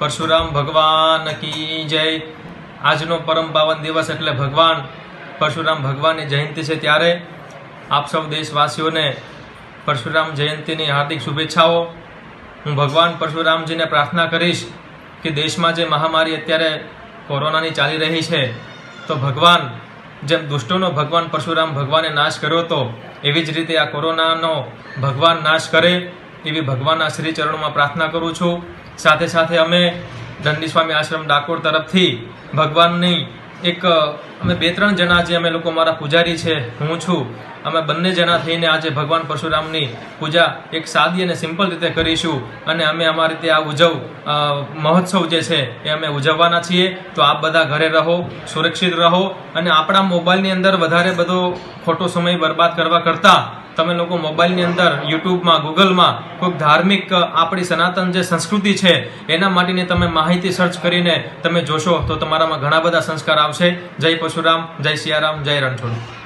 પરશુરામ ભગવાન કી જય. આજનો પરમ પાવન દિવસ એટલે ભગવાન, પરશુરામ ભગવાનની જયંતિ છે ત્યારે આપ સૌ દેશવાસીઓને પરશુરામ જયંતિની હાર્દિક શુભેચ્છાઓ. હું ભગવાન પરશુરામજીને પ્રાર્થના કરીશ કે દેશમાં જે મહામારી અત્યારે કોરોનાની ચાલી રહી છે, તો ભગવાન, જેમ દુષ્ટોનો ભગવાન પરશુરામ ભગવાને નાશ કર્યો હતો એવી જ રીતે આ કોરોનાનો ભગવાન નાશ કરે. એવી ભગવાનના શ્રી ચરણોમાં પ્રાર્થના કરું છું. સાથે સાથે અમે દંડી સ્વામી આશ્રમ ડાકોર તરફથી ભગવાનની એક, અમે બે ત્રણ જણા જે અમે લોકો મારા પૂજારી છે, હું છું, અમે બંને જણા થઈને આજે ભગવાન પરશુરામની પૂજા એક સાદી અને સિમ્પલ રીતે કરીશું અને અમે અમારી રીતે આ ઉજવ મહોત્સવ જે છે એ અમે ઉજવવાના છીએ. તો આપ બધા ઘરે રહો, સુરક્ષિત રહો અને આપણા મોબાઈલની અંદર વધારે બધો ખોટો સમય બરબાદ કરવા કરતાં તમે લોકો મોબાઈલની અંદર યુટ્યુબમાં, ગૂગલમાં કોઈક ધાર્મિક આપણી સનાતન જે સંસ્કૃતિ છે, એના માટેની તમે માહિતી સર્ચ કરીને તમે જોશો તો તમારામાં ઘણા બધા સંસ્કાર આવશે. જય પશુરામ જય સિયારામ, જય રણછોડ.